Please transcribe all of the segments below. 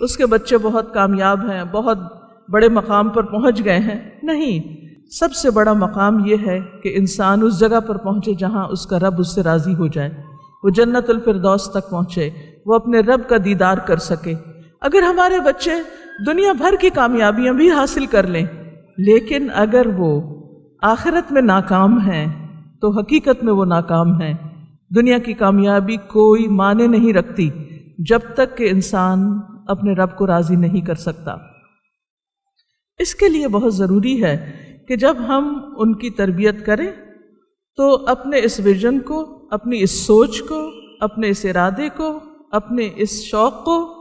اس کے بچے بہت کامیاب ہیں، بہت بڑے مقام پر پہنچ گئے ہیں۔ نہیں، سب سے بڑا مقام یہ ہے کہ انسان اس جگہ پر پہنچے جہاں اس کا رب اس سے راضی ہو جائے۔ وہ جنت الفردوس تک پہنچے، وہ اپنے رب کا دیدار کر سکے۔ اگر ہمارے بچے دنیا بھر کی کامیابیاں بھی حاصل کر لیں، لیکن اگر وہ آخرت میں ناکام ہیں، تو حقیقت میں وہ ناکام ہیں۔ دنیا کی کامیابی کوئی معنی نہیں رکھتی۔ جب تک کہ انسان اپنے رب کو راضی نہیں کر سکتا۔ اس کے لیے بہت ضروری ہے کہ جب ہم ان کی تربیت کریں، تو اپنے اس ویژن کو، اپنی اس سوچ کو، اپنے اس ارادے کو، اپنے اس شوق کو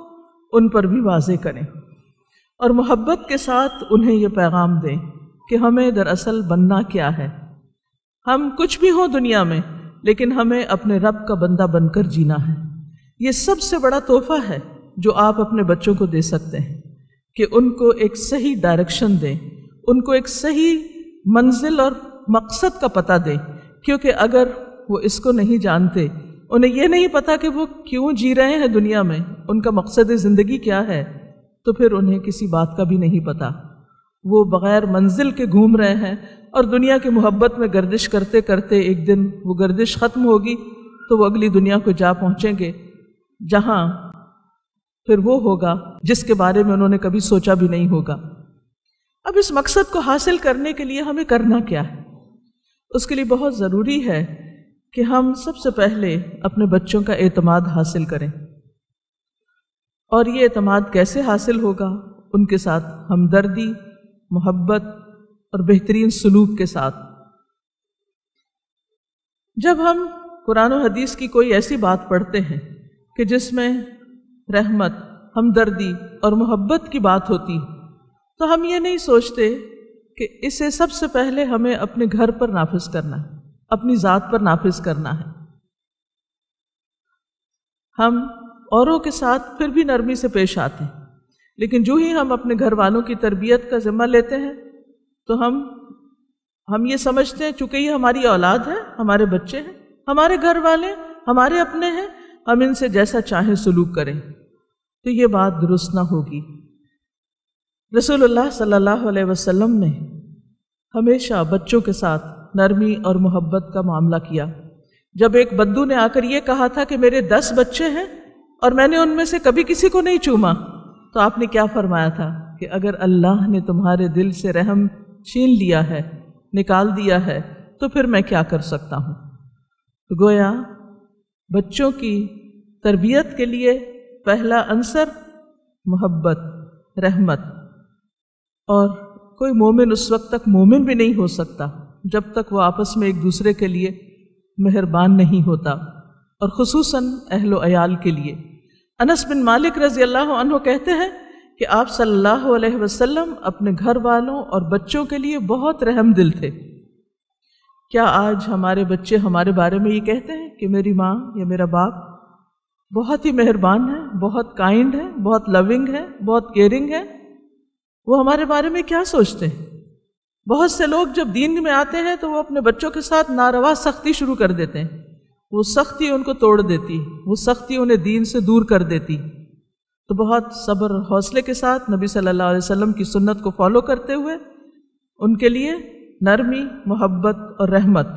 ان پر بھی واضح کریں۔ اور محبت کے ساتھ انہیں یہ پیغام دیں کہ ہمیں دراصل بننا کیا ہے۔ ہم کچھ بھی ہوں دنیا میں، لیکن ہمیں اپنے رب کا بندہ بن کر جینا ہے۔ یہ سب سے بڑا تحفہ ہے۔ جو آپ اپنے بچوں کو دے سکتے ہیں، کہ ان کو ایک صحیح ڈائریکشن دیں ان کو ایک صحیح منزل اور مقصد کا پتہ دیں کیونکہ اگر وہ اس کو نہیں جانتے، انہیں یہ نہیں پتا کہ وہ کیوں جی رہے ہیں دنیا میں، ان کا مقصد زندگی کیا ہے، تو پھر انہیں کسی بات کا بھی نہیں پتا وہ بغیر منزل کے گھوم رہے ہیں اور دنیا کی محبت میں گردش کرتے کرتے ایک دن وہ گردش ختم ہوگی، تو وہ اگلی دنیا کو جا پہنچیں گے، جہاں پھر وہ ہوگا جس کے بارے میں انہوں نے کبھی سوچا بھی نہیں ہوگا۔ اب اس مقصد کو حاصل کرنے کے لیے ہمیں کرنا کیا ہے؟ اس کے لیے بہت ضروری ہے کہ ہم سب سے پہلے اپنے بچوں کا اعتماد حاصل کریں۔ اور یہ اعتماد کیسے حاصل ہوگا؟ ان کے ساتھ ہمدردی، محبت اور بہترین سلوک کے ساتھ۔ جب ہم قرآن و حدیث کی کوئی ایسی بات پڑھتے ہیں کہ جس میں رحمت، ہمدردی اور محبت کی بات ہوتی تو ہم یہ نہیں سوچتے کہ اسے سب سے پہلے ہمیں اپنے گھر پر نافذ کرنا ہے، اپنی ذات پر نافذ کرنا ہے۔ ہم اوروں کے ساتھ پھر بھی نرمی سے پیش آتے ہیں، لیکن جو ہی ہم اپنے گھر والوں کی تربیت کا ذمہ لیتے ہیں، تو ہم ہم یہ سمجھتے ہیں، چونکہ یہ ہماری اولاد ہے، ہمارے بچے ہیں، ہمارے گھر والے، ہمارے اپنے ہیں، ہم ان سے جیسا چاہیں سلوک کریں۔ تو یہ بات درست نہ ہوگی۔ رسول اللہ صلی اللہ علیہ وسلم نے ہمیشہ بچوں کے ساتھ نرمی اور محبت کا معاملہ کیا۔ جب ایک بدو نے آ کر یہ کہا تھا کہ میرے دس بچے ہیں اور میں نے ان میں سے کبھی کسی کو نہیں چوما، تو آپ نے کیا فرمایا تھا کہ اگر اللہ نے تمہارے دل سے رحم چھین لیا ہے، نکال دیا ہے، تو پھر میں کیا کر سکتا ہوں؟ تو گویا بچوں کی تربیت کے لیے پہلا عنصر محبت، رحمت۔ اور کوئی مومن اس وقت تک مومن بھی نہیں ہو سکتا جب تک وہ آپس میں ایک دوسرے کے لیے مہربان نہیں ہوتا، اور خصوصاً اہل و عیال کے لیے۔ انس بن مالک رضی اللہ عنہ کہتے ہیں کہ آپ صلی اللہ علیہ وسلم اپنے گھر والوں اور بچوں کے لیے بہت رحم دل تھے۔ کیا آج ہمارے بچے ہمارے بارے میں یہ کہتے ہیں کہ میری ماں یا میرا باپ بہت ہی مہربان ہے، بہت کائنڈ ہے، بہت لونگ ہے، بہت کیئرنگ ہے۔ وہ ہمارے بارے میں کیا سوچتے ہیں؟ بہت سے لوگ جب دین میں آتے ہیں تو وہ اپنے بچوں کے ساتھ ناروا سختی شروع کر دیتے ہیں۔ وہ سختی ان کو توڑ دیتی، وہ سختی انہیں دین سے دور کر دیتی۔ تو بہت صبر حوصلے کے ساتھ نبی صلی اللہ علیہ وسلم کی سنت کو فالو کرتے ہوئے ان کے لیے نرمی، محبت اور رحمت۔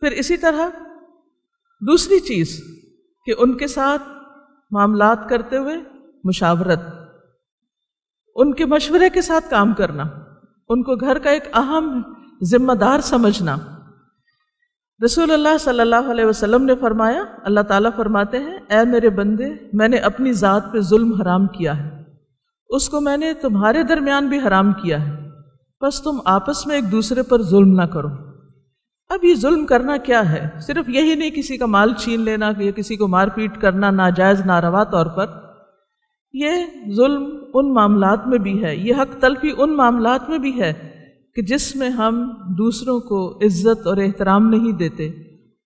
پھر اسی طرح دوسری چیز کہ ان کے ساتھ معاملات کرتے ہوئے مشاورت، ان کے مشورے کے ساتھ کام کرنا، ان کو گھر کا ایک اہم ذمہ دار سمجھنا۔ رسول اللہ صلی اللہ علیہ وسلم نے فرمایا، اللہ تعالیٰ فرماتے ہیں، اے میرے بندے، میں نے اپنی ذات پہ ظلم حرام کیا ہے۔ اس کو میں نے تمہارے درمیان بھی حرام کیا ہے۔ بس تم آپس میں ایک دوسرے پر ظلم نہ کرو۔ اب یہ ظلم کرنا کیا ہے؟ صرف یہی نہیں کسی کا مال چھین لینا، یا کسی کو مار پیٹ کرنا ناجائز، ناروا طور پر۔ یہ ظلم ان معاملات میں بھی ہے۔ یہ حق تلفی ان معاملات میں بھی ہے کہ جس میں ہم دوسروں کو عزت اور احترام نہیں دیتے،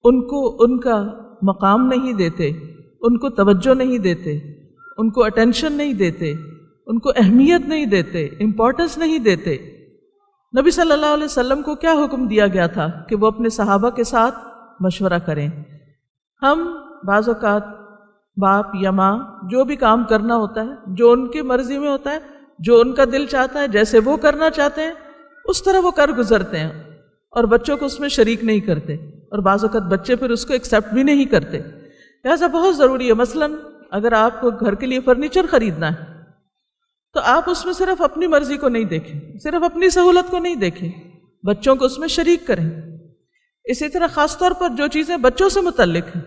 ان کو ان کا مقام نہیں دیتے، ان کو توجہ نہیں دیتے، ان کو اٹینشن نہیں دیتے، ان کو اہمیت نہیں دیتے امپورٹنس نہیں دیتے۔ نبی صلی اللہ علیہ وسلم کو کیا حکم دیا گیا تھا کہ وہ اپنے صحابہ کے ساتھ مشورہ کریں؟ ہم بعض اوقات باپ یا ماں جو بھی کام کرنا ہوتا ہے، جو ان کی مرضی میں ہوتا ہے، جو ان کا دل چاہتا ہے، جیسے وہ کرنا چاہتے ہیں، اس طرح وہ کر گزرتے ہیں اور بچوں کو اس میں شریک نہیں کرتے اور بعض اوقات بچے پھر اس کو ایکسیپٹ بھی نہیں کرتے۔ لہٰذا بہت ضروری ہے، مثلا اگر آپ کو گھر کے لیے فرنیچر خریدنا ہے تو آپ اس میں صرف اپنی مرضی کو نہیں دیکھیں، صرف اپنی سہولت کو نہیں دیکھیں، بچوں کو اس میں شریک کریں۔ اسی طرح خاص طور پر جو چیزیں بچوں سے متعلق ہیں،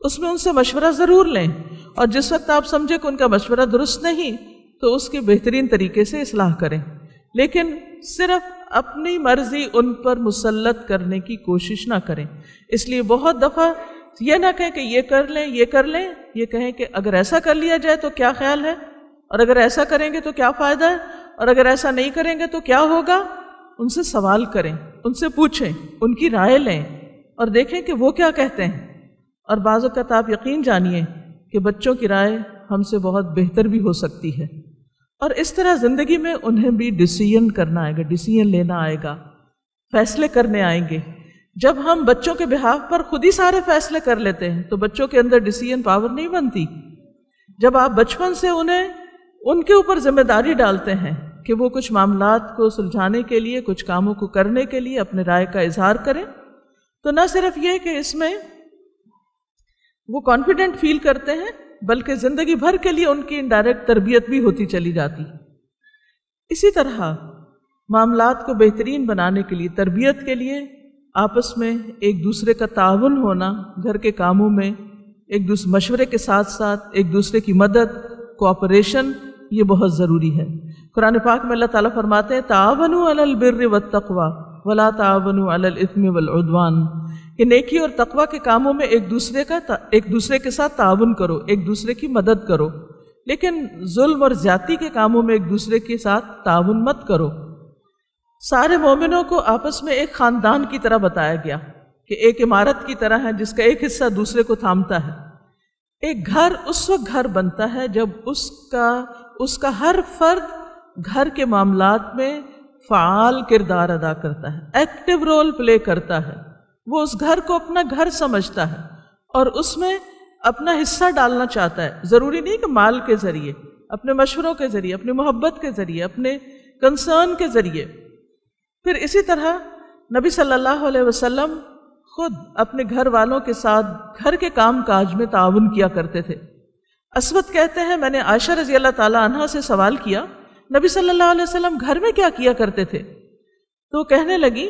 اس میں ان سے مشورہ ضرور لیں۔ اور جس وقت آپ سمجھے کہ ان کا مشورہ درست نہیں، تو اس کی بہترین طریقے سے اصلاح کریں۔ لیکن صرف اپنی مرضی ان پر مسلط کرنے کی کوشش نہ کریں۔ اس لیے بہت دفعہ یہ نہ کہیں کہ یہ کر لیں، یہ کر لیں، یہ کہیں کہ اگر ایسا کر لیا جائے تو کیا خیال ہے؟ اور اگر ایسا کریں گے تو کیا فائدہ ہے؟ اور اگر ایسا نہیں کریں گے تو کیا ہوگا؟ ان سے سوال کریں، ان سے پوچھیں، ان کی رائے لیں اور دیکھیں کہ وہ کیا کہتے ہیں۔ اور بعض اوقات آپ یقین جانیے کہ بچوں کی رائے ہم سے بہت بہتر بھی ہو سکتی ہے۔ اور اس طرح زندگی میں انہیں بھی ڈسیزن کرنا آئے گا ڈسیزن لینا آئے گا، فیصلے کرنے آئیں گے۔ جب ہم بچوں کے بحاف پر خود ہی سارے فیصلے کر لیتے ہیں تو بچوں کے اندر ڈسیزن پاور نہیں بنتی۔ جب آپ بچپن سے انہیں ان کے اوپر ذمہ داری ڈالتے ہیں کہ وہ کچھ معاملات کو سلجھانے کے لیے، کچھ کاموں کو کرنے کے لیے اپنے رائے کا اظہار کریں۔ تو نہ صرف یہ کہ اس میں وہ کانفیڈنٹ فیل کرتے ہیں، بلکہ زندگی بھر کے لیے ان کی انڈائریکٹ تربیت بھی ہوتی چلی جاتی۔ اسی طرح معاملات کو بہترین بنانے کے لیے، تربیت کے لیے آپس میں ایک دوسرے کا تعاون ہونا، گھر کے کاموں میں ایک دوسرے مشورے کے ساتھ ساتھ ایک دوسرے کی مدد کوآپریشن یہ بہت ضروری ہے۔ قرآن پاک میں اللہ تعالیٰ فرماتے ہیں تعاون البر و تقوا ولا تعاون الاثم والعدوان کہ نیکی اور تقوا کے کاموں میں ایک دوسرے کا ایک دوسرے کے ساتھ تعاون کرو، ایک دوسرے کی مدد کرو۔ لیکن ظلم اور زیادتی کے کاموں میں ایک دوسرے کے ساتھ تعاون مت کرو۔ سارے مومنوں کو آپس میں ایک خاندان کی طرح بتایا گیا کہ ایک عمارت کی طرح ہے جس کا ایک حصہ دوسرے کو تھامتا ہے۔ ایک گھر اس وقت گھر بنتا ہے جب اس کا اس کا ہر فرد گھر کے معاملات میں فعال کردار ادا کرتا ہے ایکٹیو رول پلے کرتا ہے۔ وہ اس گھر کو اپنا گھر سمجھتا ہے اور اس میں اپنا حصہ ڈالنا چاہتا ہے۔ ضروری نہیں کہ مال کے ذریعے، اپنے مشوروں کے ذریعے، اپنی محبت کے ذریعے، اپنے کنسرن کے ذریعے۔ پھر اسی طرح نبی صلی اللہ علیہ وسلم خود اپنے گھر والوں کے ساتھ گھر کے کام کاج میں تعاون کیا کرتے تھے۔ اسود کہتے ہیں، میں نے عائشہ رضی اللہ تعالیٰ عنہ سے سوال کیا، نبی صلی اللہ علیہ وسلم گھر میں کیا کیا کرتے تھے؟ تو کہنے لگی،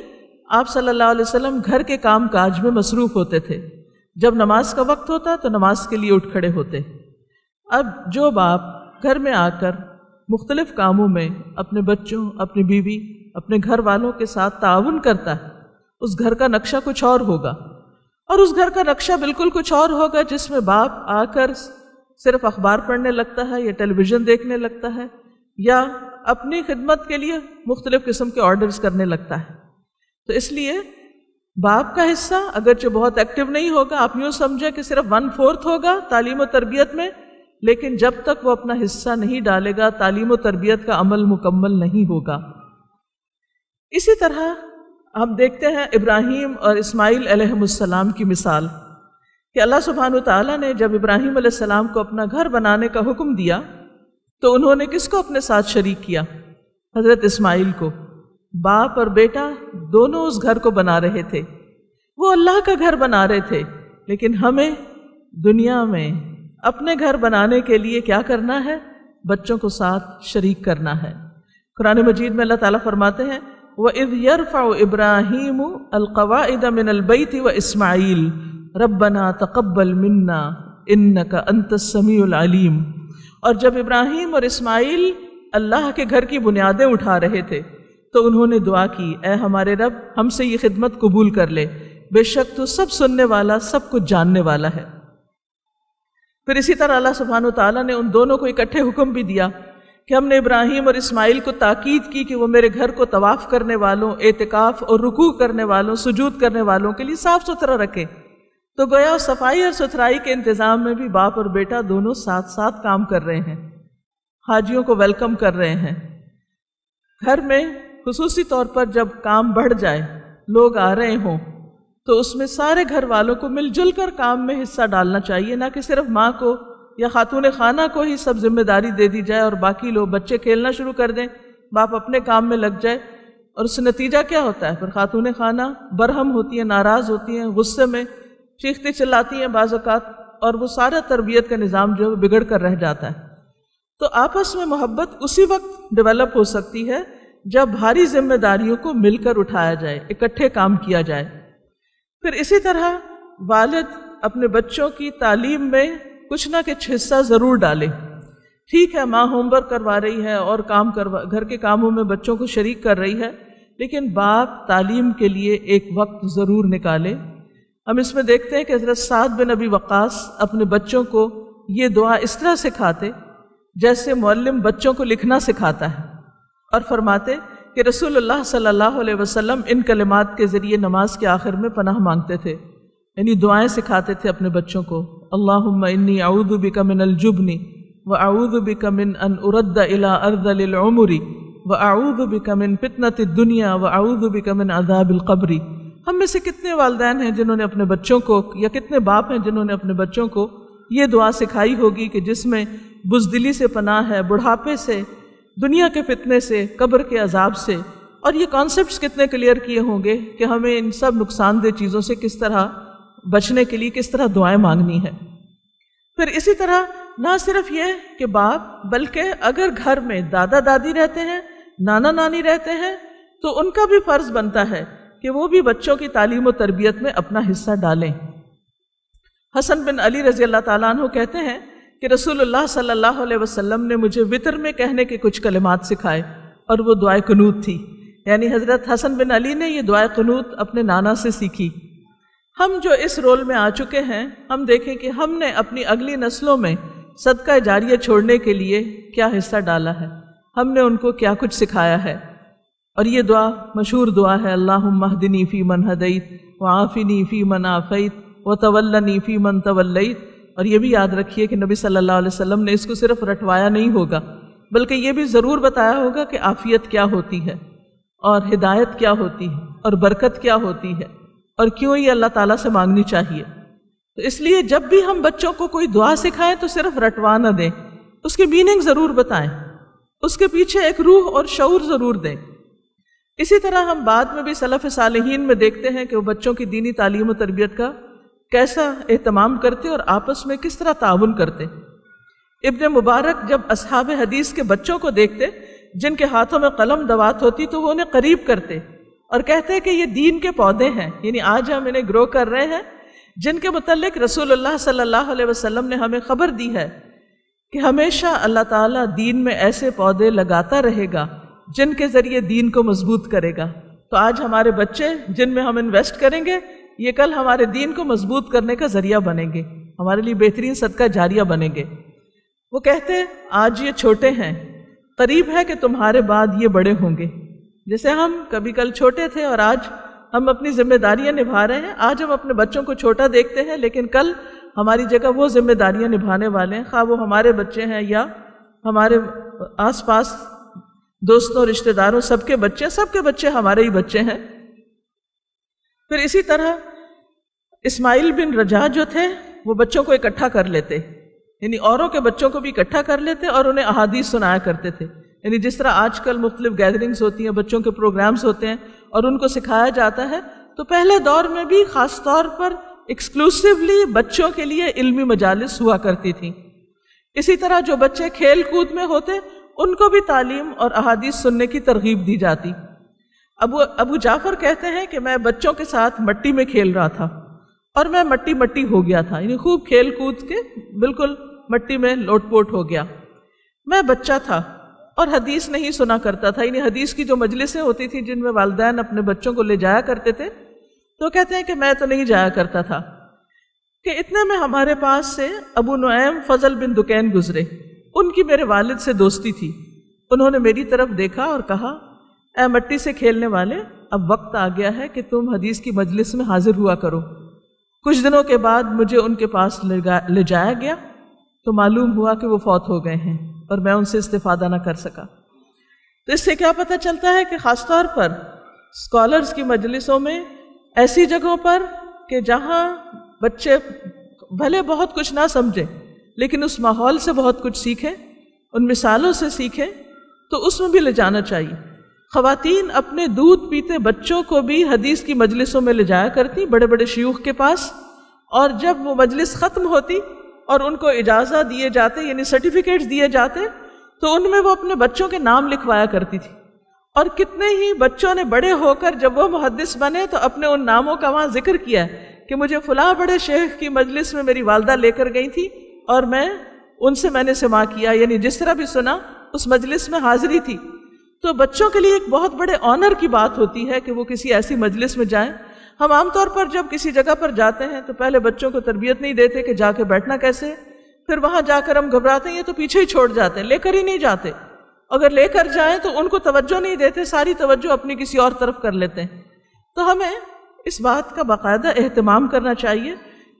آپ صلی اللہ علیہ وسلم گھر کے کام کاج میں مصروف ہوتے تھے۔ جب نماز کا وقت ہوتا تو نماز کے لیے اٹھ کھڑے ہوتے۔ اب جو باپ گھر میں آ کر مختلف کاموں میں اپنے بچوں، اپنی بیوی، اپنے گھر والوں کے ساتھ تعاون کرتا ہے، اس گھر کا نقشہ کچھ اور ہوگا۔ اور اس گھر کا نقشہ بالکل کچھ اور ہوگا، جس میں باپ آ کر صرف اخبار پڑھنے لگتا ہے یا ٹیلی ویژن دیکھنے لگتا ہے یا اپنی خدمت کے لیے مختلف قسم کے آرڈرز کرنے لگتا ہے۔ تو اس لیے باپ کا حصہ اگرچہ بہت ایکٹیو نہیں ہوگا، آپ یوں سمجھیں کہ صرف ون فورتھ ہوگا تعلیم و تربیت میں، لیکن جب تک وہ اپنا حصہ نہیں ڈالے گا، تعلیم و تربیت کا عمل مکمل نہیں ہوگا۔ اسی طرح ہم دیکھتے ہیں ابراہیم اور اسماعیل علیہ السلام کی مثال۔ کہ اللہ سبحانہ و تعالیٰ نے جب ابراہیم علیہ السلام کو اپنا گھر بنانے کا حکم دیا، تو انہوں نے کس کو اپنے ساتھ شریک کیا؟ حضرت اسماعیل کو۔ باپ اور بیٹا دونوں اس گھر کو بنا رہے تھے۔ وہ اللہ کا گھر بنا رہے تھے۔ لیکن ہمیں دنیا میں اپنے گھر بنانے کے لیے کیا کرنا ہے؟ بچوں کو ساتھ شریک کرنا ہے۔ قرآن مجید میں اللہ تعالیٰ فرماتے ہیں وہ اد یرفا ابراہیم القواعد من البیت و اسماعیل ربنا تقبل منا ان کا انت سمیع العلیم۔ اور جب ابراہیم اور اسماعیل اللہ کے گھر کی بنیادیں اٹھا رہے تھے، تو انہوں نے دعا کی، اے ہمارے رب، ہم سے یہ خدمت قبول کر لے۔ بے شک تو سب سننے والا، سب کچھ جاننے والا ہے۔ پھر اسی طرح اللہ سبحانہ و تعالیٰ نے ان دونوں کو اکٹھے حکم بھی دیا کہ ہم نے ابراہیم اور اسماعیل کو تاکید کی کہ وہ میرے گھر کو طواف کرنے والوں، اعتکاف اور رکوع کرنے والوں، سجود کرنے والوں کے لیے صاف ستھرا رکھے۔ تو گویا صفائی اور ستھرائی کے انتظام میں بھی باپ اور بیٹا دونوں ساتھ ساتھ کام کر رہے ہیں، حاجیوں کو ویلکم کر رہے ہیں۔ گھر میں خصوصی طور پر جب کام بڑھ جائے، لوگ آ رہے ہوں، تو اس میں سارے گھر والوں کو مل جل کر کام میں حصہ ڈالنا چاہیے، نہ کہ صرف ماں کو یا خاتون خانہ کو ہی سب ذمہ داری دے دی جائے اور باقی لوگ بچے کھیلنا شروع کر دیں۔ باپ اپنے کام میں لگ جائے۔ اور اس سے نتیجہ کیا ہوتا ہے؟ پھر خاتون خانہ برہم ہوتی ہیں ناراض ہوتی ہیں، غصے میں چیختی چلاتی ہیں بعض اوقات اور وہ سارا تربیت کا نظام جو ہے بگڑ کر رہ جاتا ہے۔ تو آپس میں محبت اسی وقت ڈیولپ ہو سکتی ہے جب بھاری ذمہ داریوں کو مل کر اٹھایا جائے، اکٹھے کام کیا جائے۔ پھر اسی طرح والد اپنے بچوں کی تعلیم میں کچھ نہ کچھ حصہ ضرور ڈالے۔ ٹھیک ہے، ماں ہوم ورک کروا رہی ہے اور کام کروا، گھر کے کاموں میں بچوں کو شریک کر رہی ہے، لیکن باپ تعلیم کے لیے ایک وقت ضرور نکالے۔ ہم اس میں دیکھتے ہیں کہ حضرت سعد بن نبی وقاص اپنے بچوں کو یہ دعا اس طرح سکھاتے جیسے معلم بچوں کو لکھنا سکھاتا ہے اور فرماتے کہ رسول اللہ صلی اللہ علیہ وسلم ان کلمات کے ذریعے نماز کے آخر میں پناہ مانگتے تھے یعنی دعائیں سکھاتے تھے اپنے بچوں کو اللہ انی اعوذ بک من الجبنی و اعوذ بک من ان ارد الى ارض العمری و اعوذ بک من فتنة الدنیا و اعوذ بک من عذاب القبری ہم میں سے کتنے والدین ہیں جنہوں نے اپنے بچوں کو، یا کتنے باپ ہیں جنہوں نے اپنے بچوں کو یہ دعا سکھائی ہوگی کہ جس میں بزدلی سے پناہ ہے، بڑھاپے سے، دنیا کے فتنے سے، قبر کے عذاب سے۔ اور یہ کانسیپٹس کتنے کلیئر کیے ہوں گے کہ ہمیں ان سب نقصان دہ چیزوں سے کس طرح بچنے کے لیے کس طرح دعائیں مانگنی ہے پھر اسی طرح نہ صرف یہ کہ باپ، بلکہ اگر گھر میں دادا دادی رہتے ہیں، نانا نانی رہتے ہیں، تو ان کا بھی فرض بنتا ہے کہ وہ بھی بچوں کی تعلیم و تربیت میں اپنا حصہ ڈالیں۔ حسن بن علی رضی اللہ تعالیٰ عنہ کہتے ہیں کہ رسول اللہ صلی اللہ علیہ وسلم نے مجھے وطر میں کہنے کے کچھ کلمات سکھائے اور وہ دعائے قنوت تھی۔ یعنی حضرت حسن بن علی نے یہ دعائے قنوت اپنے نانا سے سیکھی۔ ہم جو اس رول میں آ چکے ہیں، ہم دیکھیں کہ ہم نے اپنی اگلی نسلوں میں صدقہ جاریہ چھوڑنے کے لیے کیا حصہ ڈالا ہے۔ ہم نے ان کو کیا کچھ سکھایا ہے۔ اور یہ دعا مشہور دعا ہے اللہ مہدنی فی من حدیت و آفنی فی من آفیت و طولنی فی من طولیت اور یہ بھی یاد رکھیے کہ نبی صلی اللہ علیہ وسلم نے اس کو صرف رٹوایا نہیں ہوگا، بلکہ یہ بھی ضرور بتایا ہوگا کہ آفیت کیا ہوتی ہے، اور ہدایت کیا ہوتی ہے، اور برکت کیا ہوتی ہے۔ اور کیوں یہ اللہ تعالیٰ سے مانگنی چاہیے؟ تو اس لیے جب بھی ہم بچوں کو کوئی دعا سکھائیں تو صرف رٹوا نہ دیں، اس کے میننگ ضرور بتائیں۔ اس کے پیچھے ایک روح اور شعور ضرور دیں۔ اسی طرح ہم بعد میں بھی صلف صالحین میں دیکھتے ہیں کہ وہ بچوں کی دینی تعلیم و تربیت کا کیسا اہتمام کرتے اور آپس میں کس طرح تعاون کرتے۔ ابن مبارک جب اصحاب حدیث کے بچوں کو دیکھتے، جن کے ہاتھوں میں قلم دوات ہوتی تو وہ انہیں قریب کرتے اور کہتے کہ یہ دین کے پودے ہیں یعنی آج ہم انہیں گرو کر رہے ہیں۔ جن کے متعلق رسول اللہ صلی اللہ علیہ وسلم نے ہمیں خبر دی ہے کہ ہمیشہ اللہ تعالیٰ دین میں ایسے پودے لگاتا رہے گا۔ جن کے ذریعے دین کو مضبوط کرے گا۔ تو آج ہمارے بچے جن میں ہم انویسٹ کریں گے، یہ کل ہمارے دین کو مضبوط کرنے کا ذریعہ بنیں گے۔ ہمارے لیے بہترین صدقہ جاریہ بنیں گے۔ وہ کہتے آج یہ چھوٹے ہیں۔ قریب ہے کہ تمہارے بعد یہ بڑے ہوں گے۔ جیسے ہم کبھی کل چھوٹے تھے اور آج ہم اپنی ذمہ داریاں نبھا رہے ہیں۔ آج ہم اپنے بچوں کو چھوٹا دیکھتے ہیں، لیکن کل ہماری جگہ وہ ذمہ داریاں نبھانے والے ہیں۔ خواہ وہ ہمارے بچے ہیں یا ہمارے آس پاس دوستوں رشتہ داروں، سب کے بچے، سب کے بچے ہمارے ہی بچے ہیں۔ پھر اسی طرح اسماعیل بن رجا جو تھے، وہ بچوں کو اکٹھا کر لیتے۔ یعنی اوروں کے بچوں کو بھی اکٹھا کر لیتے اور انہیں احادیث سنایا کرتے تھے۔ یعنی جس طرح آج کل مختلف گیدرنگز ہوتی ہیں، بچوں کے پروگرامز ہوتے ہیں اور ان کو سکھایا جاتا ہے، تو پہلے دور میں بھی خاص طور پر ایکسکلوسیولی بچوں کے لیے علمی مجالس ہوا کرتی تھیں۔ اسی طرح جو بچے کھیل کود میں ہوتے ان کو بھی تعلیم اور احادیث سننے کی ترغیب دی جاتی۔ ابو ابو جعفر کہتے ہیں کہ میں بچوں کے ساتھ مٹی میں کھیل رہا تھا اور میں مٹی مٹی ہو گیا تھا یعنی خوب کھیل کود کے بالکل مٹی میں لوٹ پوٹ ہو گیا۔ میں بچہ تھا اور حدیث نہیں سنا کرتا تھا یعنی حدیث کی جو مجلسیں ہوتی تھیں جن میں والدین اپنے بچوں کو لے جایا کرتے تھے، تو کہتے ہیں کہ میں تو نہیں جایا کرتا تھا۔ کہ اتنے میں ہمارے پاس سے ابو نعیم فضل بن دکین گزرے۔ ان کی میرے والد سے دوستی تھی۔ انہوں نے میری طرف دیکھا اور کہا، اے مٹی سے کھیلنے والے، اب وقت آ گیا ہے کہ تم حدیث کی مجلس میں حاضر ہوا کرو۔ کچھ دنوں کے بعد مجھے ان کے پاس لے جایا گیا۔ تو معلوم ہوا کہ وہ فوت ہو گئے ہیں اور میں ان سے استفادہ نہ کر سکا۔ تو اس سے کیا پتہ چلتا ہے کہ خاص طور پر اسکالرس کی مجلسوں میں ایسی جگہوں پر کہ جہاں بچے بھلے بہت کچھ نہ سمجھیں لیکن اس ماحول سے بہت کچھ سیکھیں، ان مثالوں سے سیکھیں تو اس میں بھی لے جانا چاہیے۔ خواتین اپنے دودھ پیتے بچوں کو بھی حدیث کی مجلسوں میں لے جایا کرتی، بڑے بڑے شیوخ کے پاس۔ اور جب وہ مجلس ختم ہوتی اور ان کو اجازت دیے جاتے یعنی سرٹیفکیٹس دیے جاتے، تو ان میں وہ اپنے بچوں کے نام لکھوایا کرتی تھی۔ اور کتنے ہی بچوں نے بڑے ہو کر جب وہ محدث بنے تو اپنے ان ناموں کا وہاں ذکر کیا کہ مجھے فلاں بڑے شیخ کی مجلس میں میری والدہ لے کر گئی تھی۔ اور میں ان سے میں نے سما کیا یعنی جس طرح بھی سنا، اس مجلس میں حاضری تھی۔ تو بچوں کے لیے ایک بہت بڑے آنر کی بات ہوتی ہے کہ وہ کسی ایسی مجلس میں جائیں۔ ہم عام طور پر جب کسی جگہ پر جاتے ہیں تو پہلے بچوں کو تربیت نہیں دیتے کہ جا کے بیٹھنا کیسے، پھر وہاں جا کر ہم گھبراتے ہیں، یہ تو پیچھے ہی چھوڑ جاتے ہیں، لے کر ہی نہیں جاتے۔ اگر لے کر جائیں تو ان کو توجہ نہیں دیتے، ساری توجہ اپنی کسی اور طرف کر لیتے ہیں۔ تو ہمیں اس بات کا باقاعدہ اہتمام کرنا چاہیے۔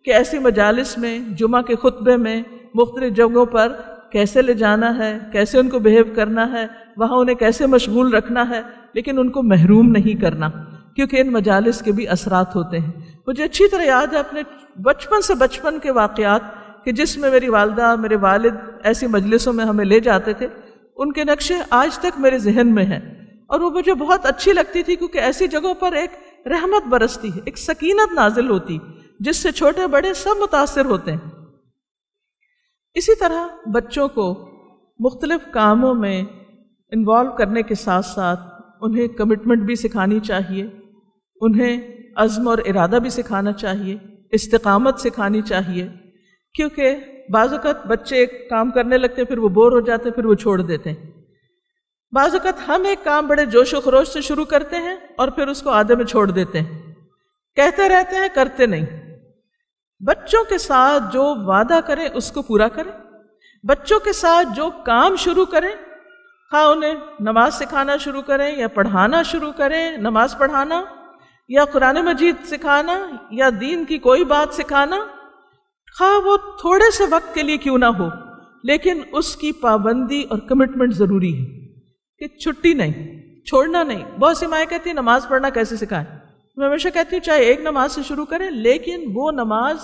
کہ ایسی مجالس میں، جمعہ کے خطبے میں مختلف جگہوں پر کیسے لے جانا ہے، کیسے ان کو بہیو کرنا ہے، وہاں انہیں کیسے مشغول رکھنا ہے، لیکن ان کو محروم نہیں کرنا، کیونکہ ان مجالس کے بھی اثرات ہوتے ہیں۔ مجھے اچھی طرح یاد ہے اپنے بچپن سے بچپن کے واقعات کہ جس میں میری والدہ، میرے والد ایسی مجلسوں میں ہمیں لے جاتے تھے۔ ان کے نقشے آج تک میرے ذہن میں ہیں۔ اور وہ مجھے بہت اچھی لگتی تھی کیونکہ ایسی جگہوں پر ایک رحمت برستی ہے، ایک سکینت نازل ہوتی۔ جس سے چھوٹے بڑے سب متاثر ہوتے ہیں۔ اسی طرح بچوں کو مختلف کاموں میں انوالو کرنے کے ساتھ ساتھ انہیں کمٹمنٹ بھی سکھانی چاہیے، انہیں عزم اور ارادہ بھی سکھانا چاہیے، استقامت سکھانی چاہیے۔ کیونکہ بعض اوقات بچے ایک کام کرنے لگتے پھر وہ بور ہو جاتے پھر وہ چھوڑ دیتے ہیں۔ بعض اوقات ہم ایک کام بڑے جوش و خروش سے شروع کرتے ہیں اور پھر اس کو آدھے میں چھوڑ دیتے ہیں۔ کہتے رہتے ہیں، کرتے نہیں۔ بچوں کے ساتھ جو وعدہ کریں، اس کو پورا کریں۔ بچوں کے ساتھ جو کام شروع کریں ہاں انہیں نماز سکھانا شروع کریں یا پڑھانا شروع کریں، نماز پڑھانا یا قرآن مجید سکھانا یا دین کی کوئی بات سکھانا، خواہ وہ تھوڑے سے وقت کے لیے کیوں نہ ہو، لیکن اس کی پابندی اور کمٹمنٹ ضروری ہے کہ چھٹی نہیں، چھوڑنا نہیں۔ بہت سی مائیں کہتی ہیں، نماز پڑھنا کیسے سکھائیں؟ میں ہمیشہ کہتی ہوں چاہے ایک نماز سے شروع کریں، لیکن وہ نماز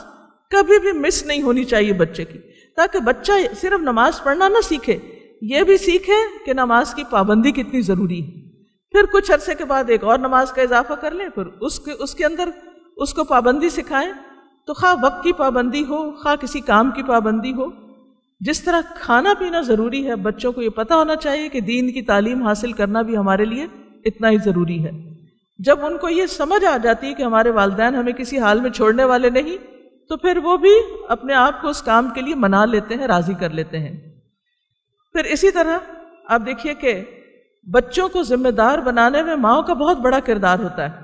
کبھی بھی مس نہیں ہونی چاہیے بچے کی، تاکہ بچہ صرف نماز پڑھنا نہ سیکھے۔ یہ بھی سیکھے کہ نماز کی پابندی کتنی ضروری ہے۔ پھر کچھ عرصے کے بعد ایک اور نماز کا اضافہ کر لیں، پھر اس کے اس کے اندر اس کو پابندی سکھائیں۔ تو خواہ وقت کی پابندی ہو، خواہ کسی کام کی پابندی ہو، جس طرح کھانا پینا ضروری ہے، بچوں کو یہ پتہ ہونا چاہیے کہ دین کی تعلیم حاصل کرنا بھی ہمارے لیے اتنا ہی ضروری ہے۔ جب ان کو یہ سمجھ آ جاتی ہے کہ ہمارے والدین ہمیں کسی حال میں چھوڑنے والے نہیں، تو پھر وہ بھی اپنے آپ کو اس کام کے لیے منا لیتے ہیں، راضی کر لیتے ہیں۔ پھر اسی طرح آپ دیکھیے کہ بچوں کو ذمہ دار بنانے میں ماؤں کا بہت بڑا کردار ہوتا ہے۔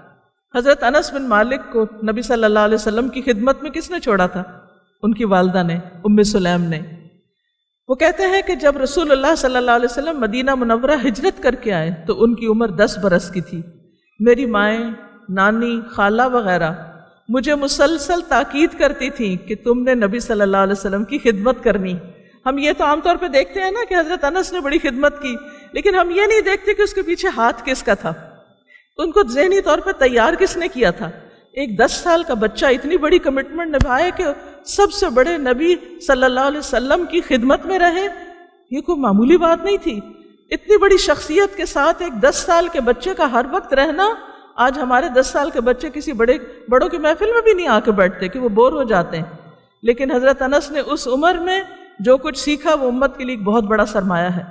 حضرت انس بن مالک کو نبی صلی اللہ علیہ وسلم کی خدمت میں کس نے چھوڑا تھا؟ ان کی والدہ نے، ام سلیم نے۔ وہ کہتے ہیں کہ جب رسول اللہ صلی اللہ علیہ وسلم مدینہ منورہ ہجرت کر کے آئے، تو ان کی عمر دس برس کی تھی۔ میری مائیں، نانی، خالہ وغیرہ مجھے مسلسل تاکید کرتی تھیں کہ تم نے نبی صلی اللہ علیہ وسلم کی خدمت کرنی۔ ہم یہ تو عام طور پہ دیکھتے ہیں نا کہ حضرت انس نے بڑی خدمت کی، لیکن ہم یہ نہیں دیکھتے کہ اس کے پیچھے ہاتھ کس کا تھا۔ ان کو ذہنی طور پہ تیار کس نے کیا تھا؟ ایک دس سال کا بچہ اتنی بڑی کمٹمنٹ نبھائے کہ سب سے بڑے نبی صلی اللہ علیہ وسلم کی خدمت میں رہے۔ یہ کوئی معمولی بات نہیں تھی۔ اتنی بڑی شخصیت کے ساتھ ایک دس سال کے بچے کا ہر وقت رہنا، آج ہمارے دس سال کے بچے کسی بڑے، بڑوں کی محفل میں بھی نہیں آ کے بیٹھتے کہ وہ بور ہو جاتے ہیں۔ لیکن حضرت انس نے اس عمر میں جو کچھ سیکھا، وہ امت کے لیے ایک بہت بڑا سرمایہ ہے۔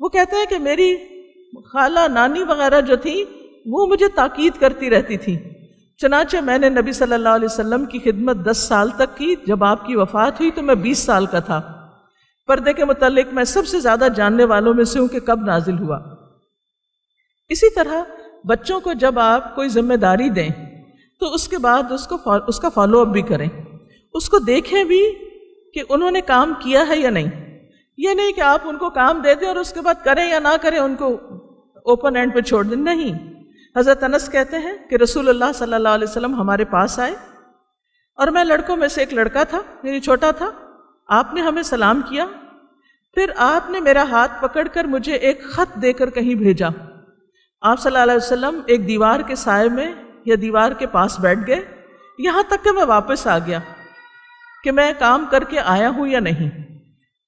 وہ کہتے ہیں کہ میری خالہ، نانی وغیرہ جو تھی، وہ مجھے تاکید کرتی رہتی تھی۔ چنانچہ میں نے نبی صلی اللہ علیہ وسلم کی خدمت دس سال تک کی، جب آپ کی وفات ہوئی تو میں بیس سال کا تھا۔ پردے کے متعلق میں سب سے زیادہ جاننے والوں میں سے ہوں کہ کب نازل ہوا۔ اسی طرح بچوں کو جب آپ کوئی ذمہ داری دیں، تو اس کے بعد اس کو اس کا فالو اپ بھی کریں۔ اس کو دیکھیں بھی کہ انہوں نے کام کیا ہے یا نہیں۔ یہ نہیں کہ آپ ان کو کام دے دیں اور اس کے بعد کریں یا نہ کریں، ان کو اوپن اینڈ پہ چھوڑ دیں۔ نہیں۔ حضرت انس کہتے ہیں کہ رسول اللہ صلی اللہ علیہ وسلم ہمارے پاس آئے۔ اور میں لڑکوں میں سے ایک لڑکا تھا میری چھوٹا تھا۔ آپ نے ہمیں سلام کیا؟ پھر آپ نے میرا ہاتھ پکڑ کر مجھے ایک خط دے کر کہیں بھیجا۔ آپ صلی اللہ علیہ وسلم ایک دیوار کے سائے میں یا دیوار کے پاس بیٹھ گئے۔ یہاں تک کہ میں واپس آ گیا کہ میں کام کر کے آیا ہوں یا نہیں۔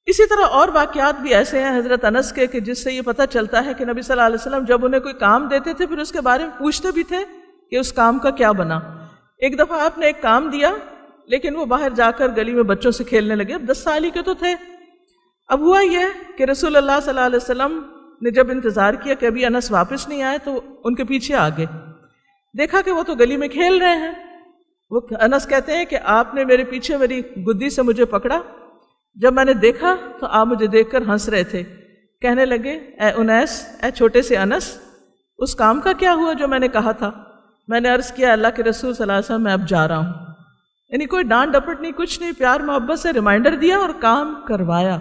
اسی طرح اور واقعات بھی ایسے ہیں حضرت انس کے کہ جس سے یہ پتہ چلتا ہے کہ نبی صلی اللہ علیہ وسلم جب انہیں کوئی کام دیتے تھے، پھر اس کے بارے میں پوچھتے بھی تھے کہ اس کام کا کیا بنا۔ ایک دفعہ آپ نے ایک کام دیا لیکن وہ باہر جا کر گلی میں بچوں سے کھیلنے لگے۔ اب دس سال ہی کے تو تھے۔ اب ہوا یہ کہ رسول اللہ صلی اللہ علیہ وسلم نے جب انتظار کیا کہ ابھی انس واپس نہیں آئے تو ان کے پیچھے آگے۔ دیکھا کہ وہ تو گلی میں کھیل رہے ہیں۔ وہ انس کہتے ہیں کہ آپ نے میرے پیچھے میری گدی سے مجھے پکڑا۔ جب میں نے دیکھا تو آپ مجھے دیکھ کر ہنس رہے تھے۔ کہنے لگے، اے انیس اے چھوٹے سے انس، اس کام کا کیا ہوا جو میں نے کہا تھا؟ میں نے عرض کیا، اللہ کے رسول صلی اللہ علیہ وسلم، میں اب جا رہا ہوں۔ یعنی کوئی ڈانٹ ڈپٹ نہیں، کچھ نہیں، پیار محبت سے ریمائنڈر دیا اور کام کروایا۔